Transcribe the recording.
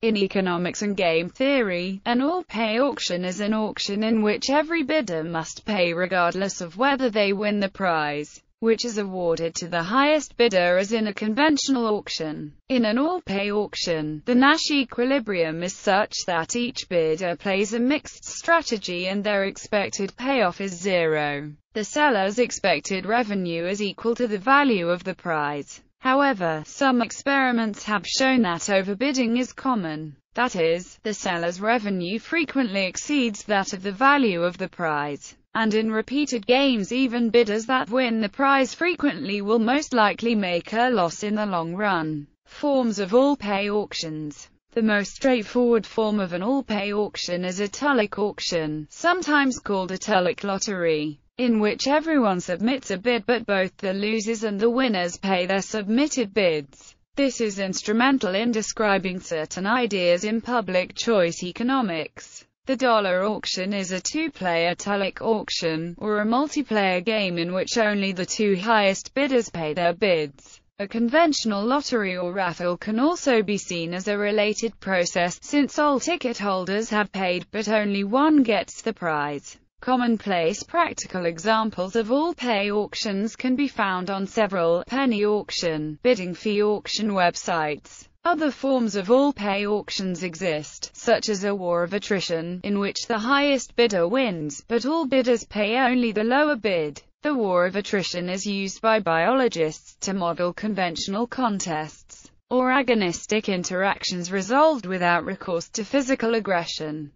In economics and game theory, an all-pay auction is an auction in which every bidder must pay regardless of whether they win the prize, which is awarded to the highest bidder as in a conventional auction. In an all-pay auction, the Nash equilibrium is such that each bidder plays a mixed strategy and their expected payoff is zero. The seller's expected revenue is equal to the value of the prize. However, some experiments have shown that overbidding is common. That is, the seller's revenue frequently exceeds that of the value of the prize. And in repeated games even bidders that win the prize frequently will most likely make a loss in the long run. Forms of all-pay auctions the most straightforward form of an all-pay auction is a Tullock auction, sometimes called a Tullock lottery in which everyone submits a bid but both the losers and the winners pay their submitted bids. This is instrumental in describing certain ideas in public choice economics. The dollar auction is a two-player Tullock auction, or a multiplayer game in which only the two highest bidders pay their bids. A conventional lottery or raffle can also be seen as a related process, since all ticket holders have paid, but only one gets the prize. Commonplace practical examples of all-pay auctions can be found on several penny auction, bidding fee auction websites. Other forms of all-pay auctions exist, such as a war of attrition, in which the highest bidder wins, but all bidders pay only the lower bid. The war of attrition is used by biologists to model conventional contests, or agonistic interactions resolved without recourse to physical aggression.